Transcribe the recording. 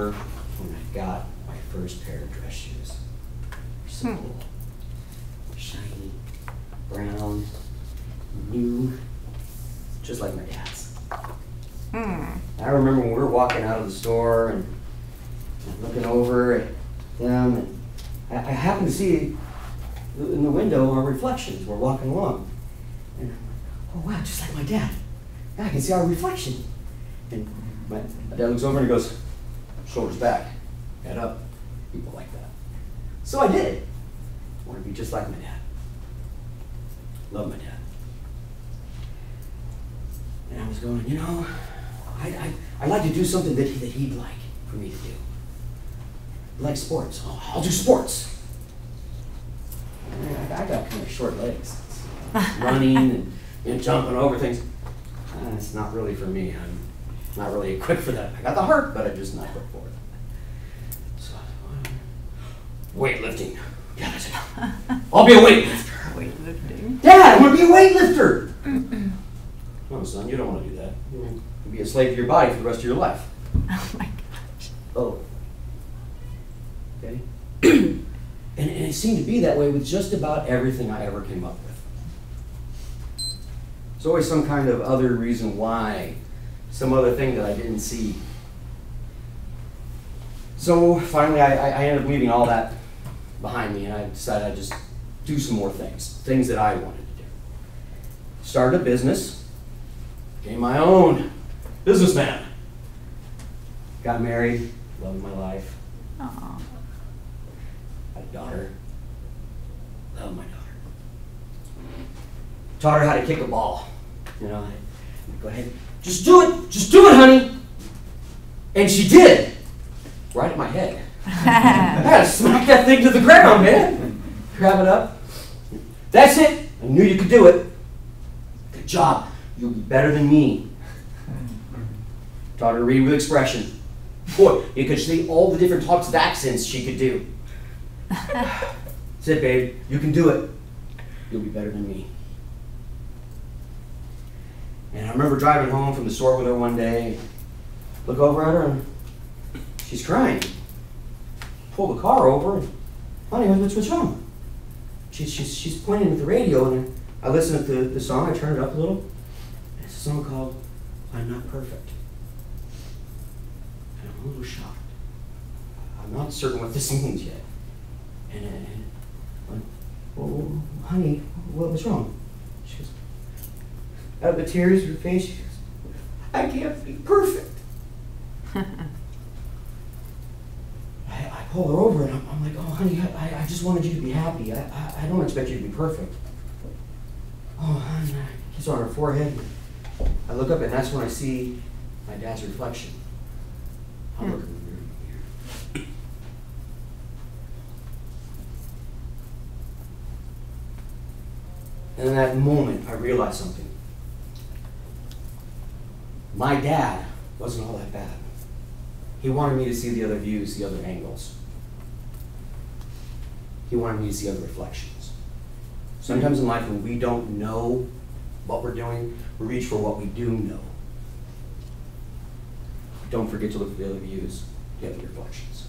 remember when I got my first pair of dress shoes. Simple, hmm. shiny, brown, new, just like my dad's. Hmm. I remember when we were walking out of the store and, and looking over at them, and I, I happened to see in the window our reflections. We're walking along, and I'm like, oh wow, just like my dad. I can see our reflection. And my, my dad looks over and he goes, shoulders back, head up, people like that. So I did. I want to be just like my dad. Love my dad. And I was going, you know, I, I, I'd like to do something that, he, that he'd like for me to do. Like sports. Oh, I'll do sports. I, I got kind of short legs. Running and know, jumping over things. Uh, it's not really for me. I'm not really equipped for that. I got the heart, but I'm just not equipped for it. So, uh, weightlifting. Yeah, that's it. I'll be a weightlifter. Weightlifting. Dad, I want to be a weightlifter. no, son, you don't want to do that. You want to be a slave to your body for the rest of your life. Oh my gosh. Oh. Okay. and, and it seemed to be that way with just about everything I ever came up with. There's always some kind of other reason why, some other thing that I didn't see. So finally, I, I I ended up leaving all that behind me, and I decided I'd just do some more things, things that I wanted to do. Started a business, became my own businessman. Got married, loved my life, Aw. had a daughter, love my daughter. Taught her how to kick a ball. You know, I, go ahead, just do it, just do it, honey. And she did, right at my head. I had to smack that thing to the ground, man. Grab it up. That's it. I knew you could do it. Good job. You'll be better than me. Taught her to read with expression. Boy, you could see all the different types of accents she could do. Said, babe, you can do it. You'll be better than me. And I remember driving home from the store with her one day. Look over at her and she's crying. Pull the car over honey, what's, what's wrong? She's, she's, she's pointing at the radio and I listen to the song, I turn it up a little. It's a song called I'm Not Perfect. And I'm a little shocked. I'm not certain what this means yet. And, and, and well, honey, what was wrong? She goes, of the tears of her face, she goes, I can't be perfect. I, I pull her over and I'm, I'm like, oh, honey, I, I just wanted you to be happy. I, I, I don't expect you to be perfect. Oh, honey, I her on her forehead. I look up and that's when I see my dad's reflection. I'm looking in the mirror. And in that moment, I realized something. My dad wasn't all that bad. He wanted me to see the other views, the other angles. He wanted me to see other reflections. Sometimes in life, when we don't know what we're doing, we reach for what we do know. Don't forget to look for the other views, the other reflections.